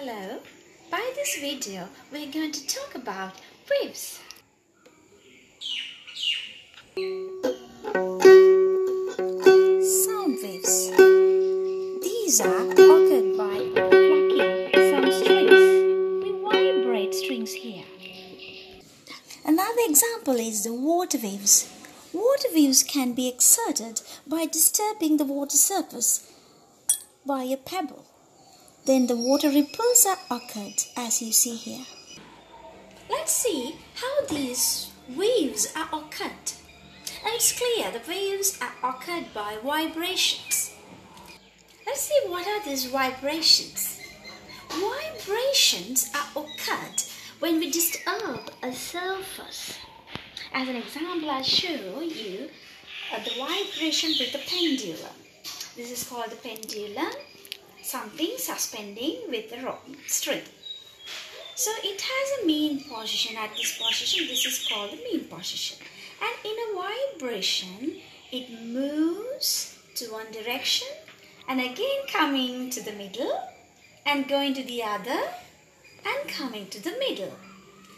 Hello. By this video, we're going to talk about waves. Sound waves. These are occurred by plucking some strings. We vibrate strings here. Another example is the water waves. Water waves can be exerted by disturbing the water surface by a pebble. Then the water ripples are occurred as you see here. Let's see how these waves are occurred. And it's clear the waves are occurred by vibrations. Let's see what are these vibrations. Vibrations are occurred when we disturb a surface. As an example, I'll show you uh, the vibration with the pendulum. This is called the pendulum something suspending with a rope string. So it has a mean position at this position. This is called the mean position. And in a vibration, it moves to one direction and again coming to the middle and going to the other and coming to the middle.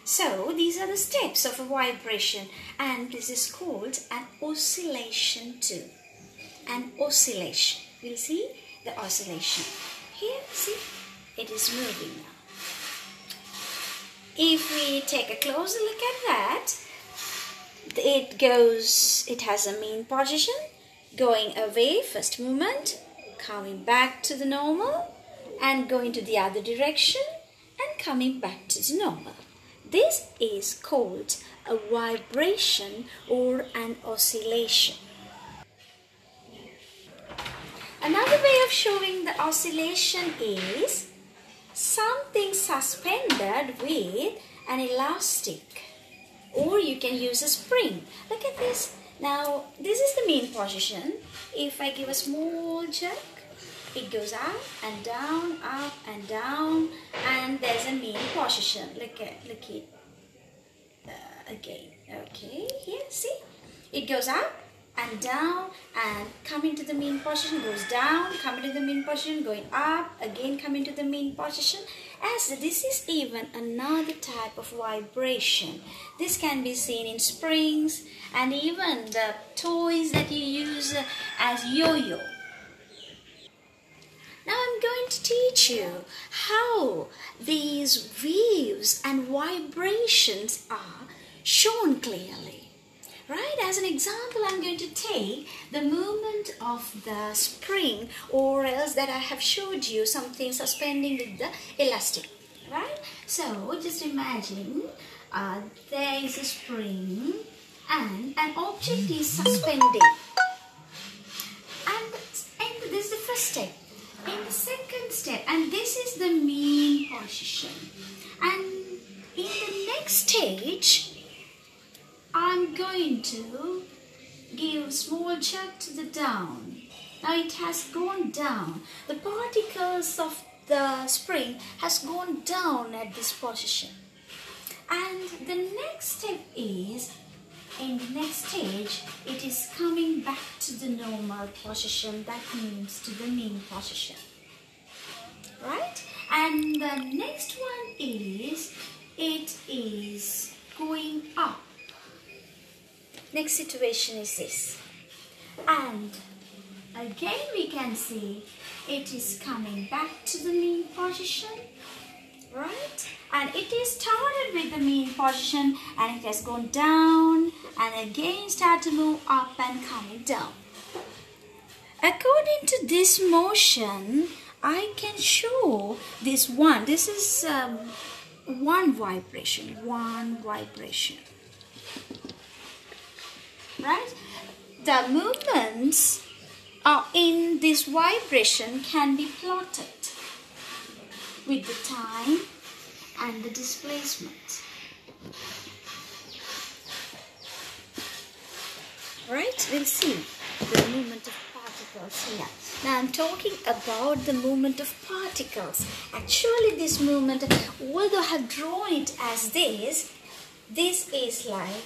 So these are the steps of a vibration and this is called an oscillation too. An oscillation. We'll see the oscillation. Here, see, it is moving now. If we take a closer look at that, it goes, it has a mean position, going away, first movement, coming back to the normal, and going to the other direction, and coming back to the normal. This is called a vibration or an oscillation. Another way of showing the oscillation is something suspended with an elastic or you can use a spring. Look at this. Now this is the mean position. If I give a small jerk, it goes up and down, up and down and there's a mean position. Look at, look at uh, again. Okay, here, see? It goes up and down and coming to the mean position goes down coming to the mean position going up again coming to the mean position as this is even another type of vibration. This can be seen in springs and even the toys that you use as yo-yo. Now I'm going to teach you how these waves and vibrations are shown clearly right? As an example, I'm going to take the movement of the spring or else that I have showed you something suspending with the elastic, right? So just imagine uh, there is a spring and an object is suspending. And, and this is the first step. In the second step, and this is the mean position. And in the next stage, I'm going to give small check to the down. Now it has gone down. The particles of the spring has gone down at this position. And the next step is, in the next stage, it is coming back to the normal position. That means to the mean position. Right? And the next one is, it is going up Next situation is this. And again we can see it is coming back to the mean position. Right? And it is started with the mean position and it has gone down and again start to move up and coming down. According to this motion, I can show this one. This is um, one vibration, one vibration right? The movements are in this vibration can be plotted with the time and the displacement. Right? We'll see the movement of particles here. Now I'm talking about the movement of particles. Actually this movement, although I have drawn it as this, this is like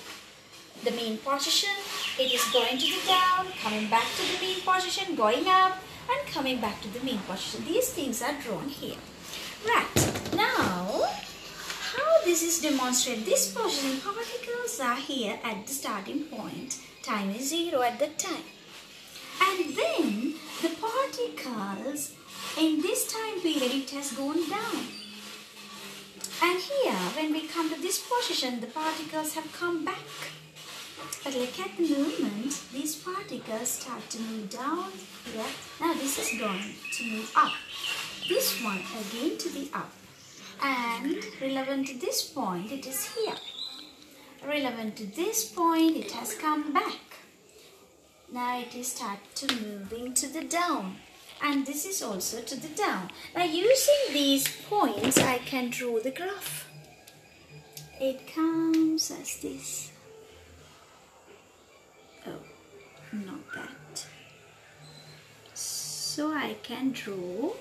the main position. It is going to the down, coming back to the main position, going up and coming back to the main position. These things are drawn here. Right. Now how this is demonstrate this position. Particles are here at the starting point. Time is zero at that time. And then the particles in this time period it has gone down. And here when we come to this position the particles have come back. But look at the movement. These particles start to move down here. Now this is going to move up. This one again to the up. And relevant to this point, it is here. Relevant to this point, it has come back. Now it is start to moving to the down. And this is also to the down. Now using these points, I can draw the graph. It comes as this. So I can draw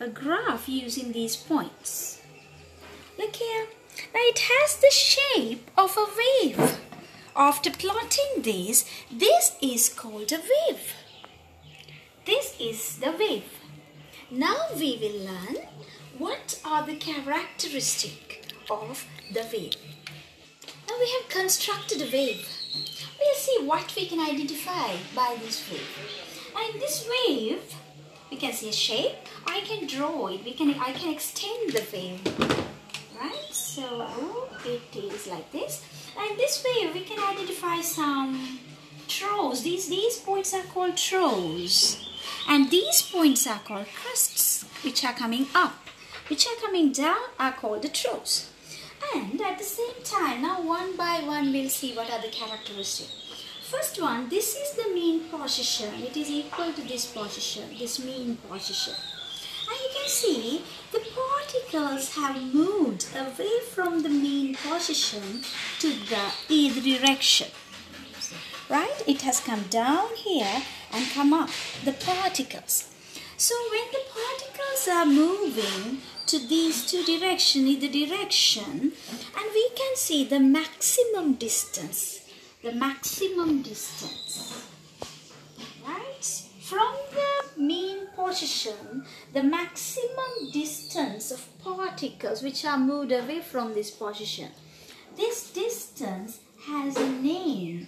a graph using these points. Look here. Now it has the shape of a wave. After plotting this, this is called a wave. This is the wave. Now we will learn what are the characteristic of the wave. Now we have constructed a wave. We'll see what we can identify by this wave. And this wave, we can see a shape. I can draw it. We can I can extend the wave. Right? So it is like this. And this wave we can identify some troughs. These these points are called troughs. And these points are called crests, which are coming up. Which are coming down are called the troughs. And at the same time, now one by one we'll see what are the characteristics. First one, this is the mean position. It is equal to this position, this mean position. And you can see the particles have moved away from the mean position to the either direction. Right? It has come down here and come up, the particles. So when the particles are moving to these two directions, either direction, and we can see the maximum distance, the maximum distance, right? From the mean position, the maximum distance of particles which are moved away from this position. This distance has a name.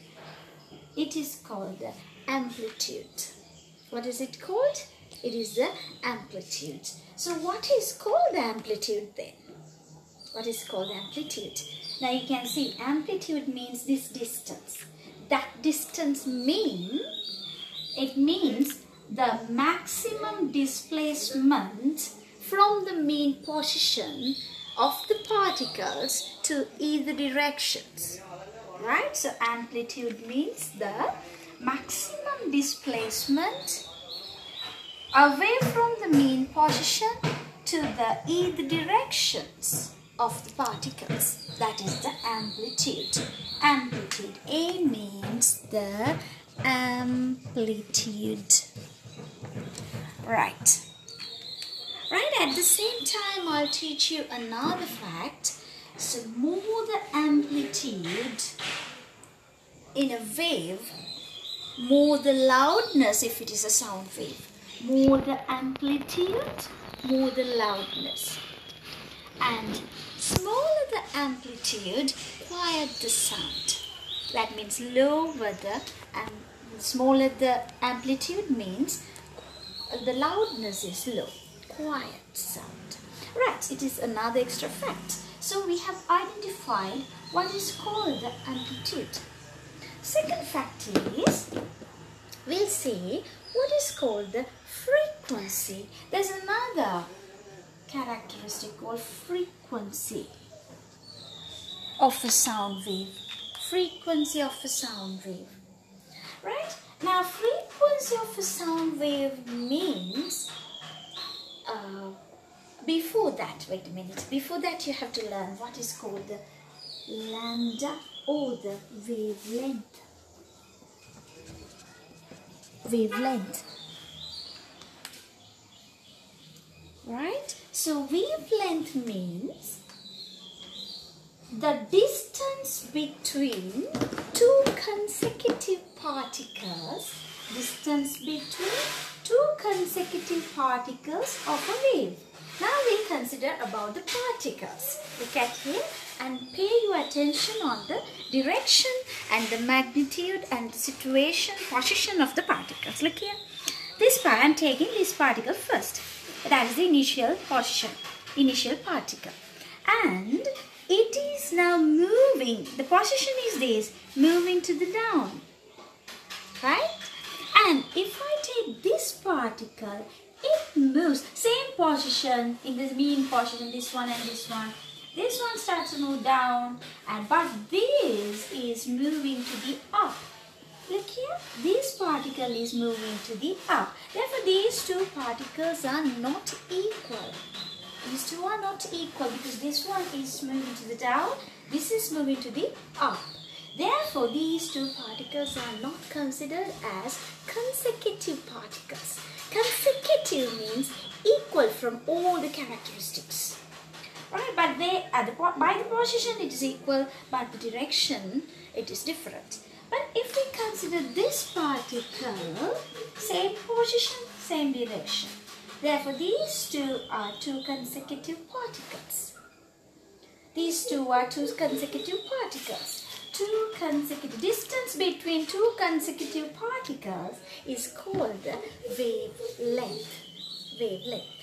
It is called the amplitude. What is it called? It is the amplitude. So what is called the amplitude then? What is called amplitude? Now you can see amplitude means this distance. That distance mean, it means the maximum displacement from the mean position of the particles to either directions. Right? So amplitude means the maximum displacement away from the mean position to the either directions of the particles. That is the amplitude. Amplitude A means the amplitude. Right. Right, at the same time I'll teach you another fact. So more the amplitude in a wave, more the loudness if it is a sound wave more the amplitude, more the loudness. And smaller the amplitude, quiet the sound. That means lower the and smaller the amplitude means the loudness is low, quiet sound. Right, it is another extra fact. So we have identified what is called the amplitude. Second fact is, we'll see what is called the frequency. There's another characteristic called frequency of a sound wave. Frequency of a sound wave. Right? Now, frequency of a sound wave means uh, before that, wait a minute, before that you have to learn what is called the lambda or the wavelength. Wavelength. right? So wavelength means the distance between two consecutive particles, distance between two consecutive particles of a wave. Now we consider about the particles. Look at here and pay your attention on the direction and the magnitude and the situation, position of the particles. Look here. This part, I'm taking this particle first. That is the initial position, initial particle. And it is now moving. The position is this, moving to the down. Right? And if I take this particle, it moves. Same position in the mean position, this one and this one. This one starts to move down, and but this is moving to the up. Look here, this particle is moving to the up. Therefore, these two particles are not equal. These two are not equal because this one is moving to the down, this is moving to the up. Therefore, these two particles are not considered as consecutive particles. Consecutive means equal from all the characteristics. Right, but they at the by the position it is equal, but the direction it is different. But if we consider this particle, same position, same direction. Therefore, these two are two consecutive particles. These two are two consecutive particles. Two consecutive distance between two consecutive particles is called wavelength. Wavelength.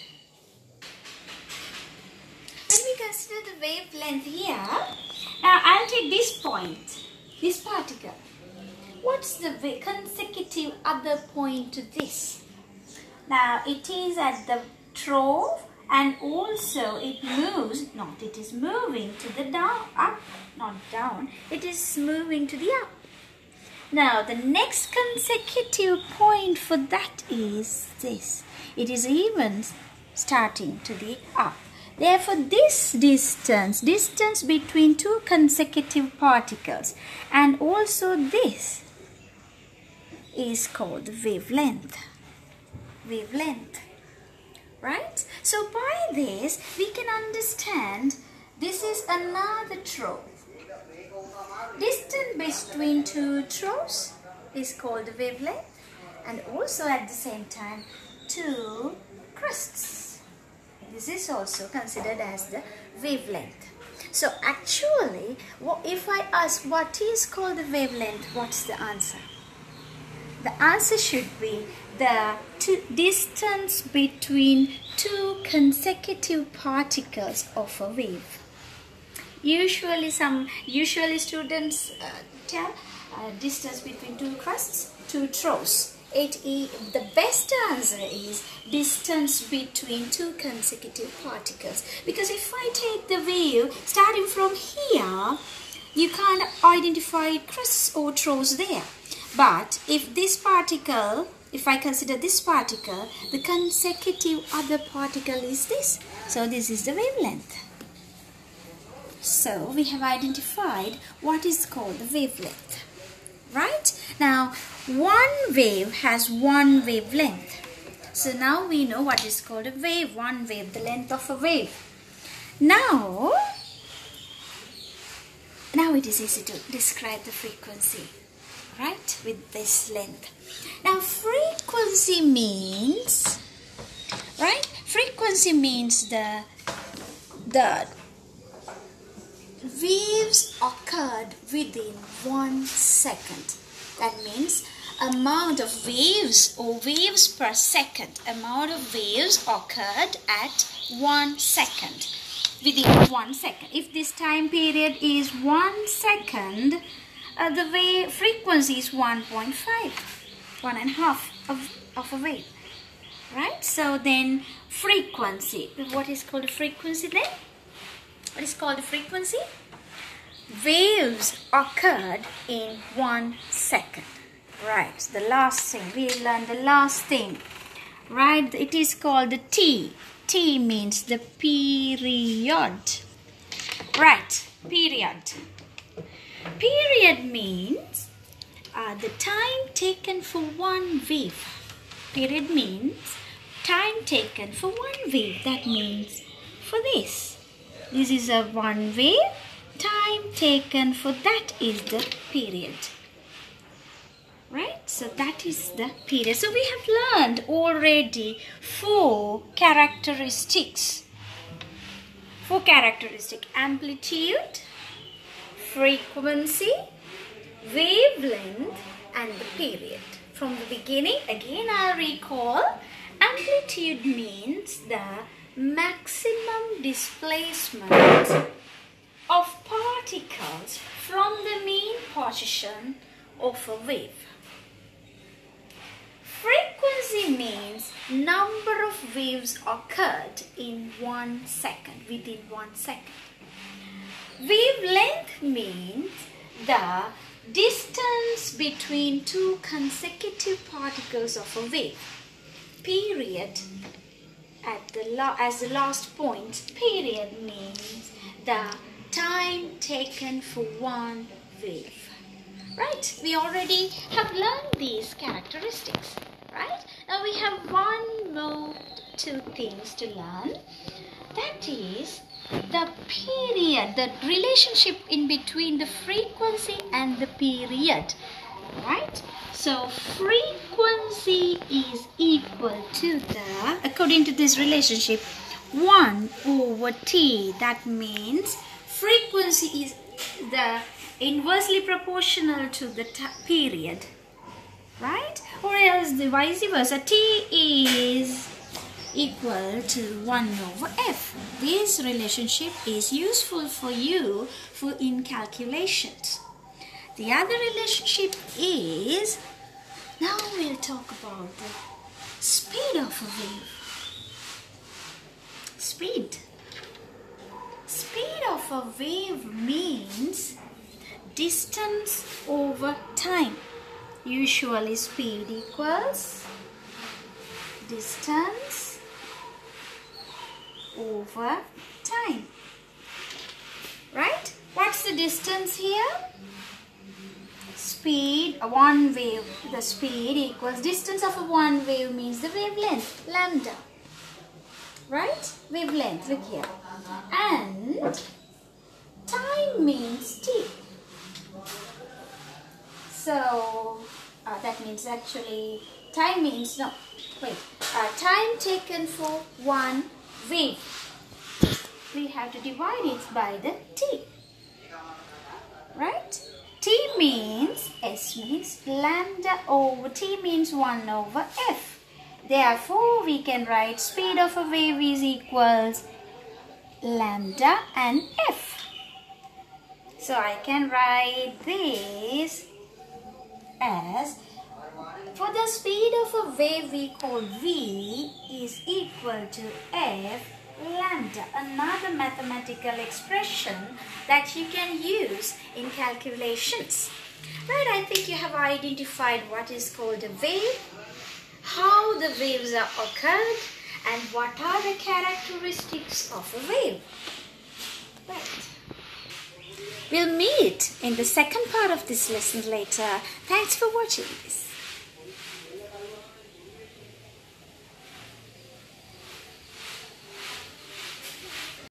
When we consider the wavelength here, now I'll take this point, this particle. What's the consecutive other point to this? Now it is at the trough and also it moves, not it is moving to the down, up, not down, it is moving to the up. Now the next consecutive point for that is this. It is even starting to the up. Therefore, this distance, distance between two consecutive particles and also this is called wavelength. Wavelength. Right? So by this, we can understand this is another trough. Distance between two troughs is called wavelength and also at the same time two crests. This is also considered as the wavelength. So actually, if I ask what is called the wavelength, what's the answer? The answer should be the distance between two consecutive particles of a wave. Usually some, usually students uh, tell uh, distance between two crests, two troughs it is, the best answer is distance between two consecutive particles. Because if I take the wave starting from here, you can't identify crests or troughs there. But if this particle, if I consider this particle, the consecutive other particle is this. So this is the wavelength. So we have identified what is called the wavelength right? Now, one wave has one wavelength. So now we know what is called a wave, one wave, the length of a wave. Now, now it is easy to describe the frequency, right, with this length. Now, frequency means, right, frequency means the, the waves occurred within one second. That means amount of waves or waves per second. Amount of waves occurred at one second. Within one second. If this time period is one second, uh, the wave frequency is 1.5. One and a half of, of a wave. Right? So then frequency. What is called a frequency then? What is called a frequency? waves occurred in one second. Right, the last thing, we learned the last thing. Right, it is called the T. T means the period. Right, period. Period means uh, the time taken for one wave. Period means time taken for one wave. That means for this. This is a one wave time taken for that is the period right so that is the period so we have learned already four characteristics Four characteristic amplitude, frequency, wavelength and the period. From the beginning, again I'll recall, amplitude means the maximum displacement of particles from the mean position of a wave. Frequency means number of waves occurred in one second, within one second. Wavelength means the distance between two consecutive particles of a wave. Period at the as the last point, period means the time taken for one wave. Right? We already have learned these characteristics. Right? Now we have one more two things to learn. That is the period, the relationship in between the frequency and the period. Right? So frequency is equal to the, according to this relationship, 1 over t. That means frequency is the inversely proportional to the period. Right? Or else the vice versa. t is equal to 1 over f. This relationship is useful for you for in calculations. The other relationship is, now we'll talk about the speed of a wave. Speed. Speed of a wave means distance over time. Usually speed equals distance over time. Right? What's the distance here? Speed, one wave, the speed equals distance of a one wave means the wavelength, lambda. Right? Wavelength, look here. And time means t. So, uh, that means actually, time means, no, wait, uh, time taken for one wave. We have to divide it by the t. Right? T means, S means lambda over T means 1 over F. Therefore, we can write speed of a wave is equals lambda and F. So, I can write this as for the speed of a wave we call V is equal to F lambda, another mathematical expression that you can use in calculations. Right, I think you have identified what is called a wave, how the waves are occurred, and what are the characteristics of a wave. Right. We'll meet in the second part of this lesson later. Thanks for watching this.